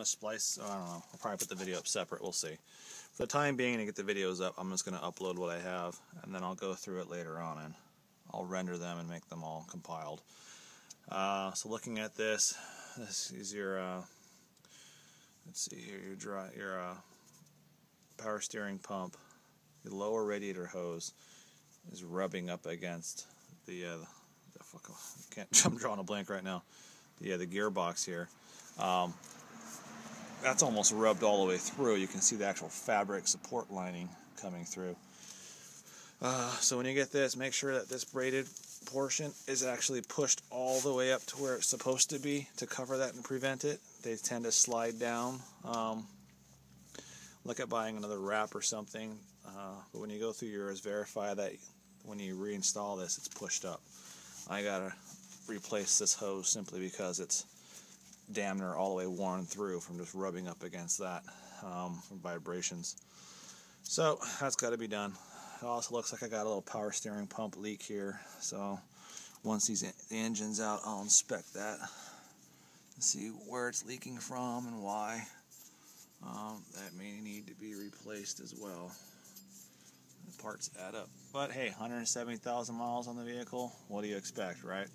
going to splice, I don't know, I'll probably put the video up separate, we'll see. For the time being, to get the videos up, I'm just going to upload what I have, and then I'll go through it later on, and I'll render them and make them all compiled. Uh, so looking at this, this is your, uh, let's see here, your, dry, your uh, power steering pump, the lower radiator hose is rubbing up against the, uh, the fuck, I can't, I'm drawing a blank right now, the, uh, the gearbox here. Um, that's almost rubbed all the way through. You can see the actual fabric support lining coming through. Uh, so when you get this, make sure that this braided portion is actually pushed all the way up to where it's supposed to be to cover that and prevent it. They tend to slide down. Um, look at buying another wrap or something. Uh, but when you go through yours, verify that when you reinstall this, it's pushed up. I gotta replace this hose simply because it's damn near all the way worn through from just rubbing up against that um, from vibrations. So that's got to be done. It also looks like I got a little power steering pump leak here. So once these the engine's out, I'll inspect that and see where it's leaking from and why. Um, that may need to be replaced as well. The parts add up. But hey, 170,000 miles on the vehicle. What do you expect, right?